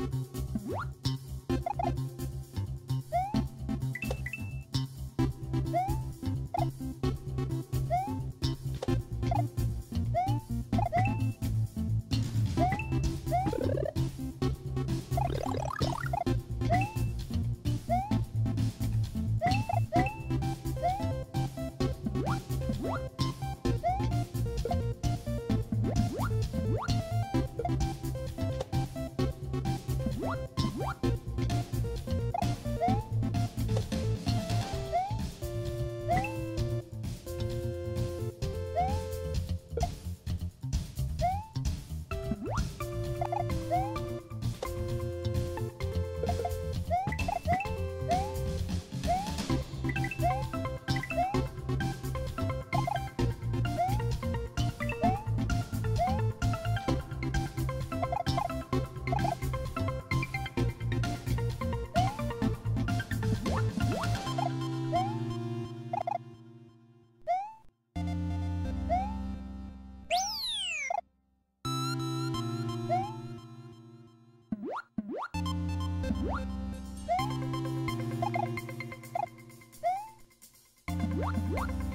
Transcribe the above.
What? What?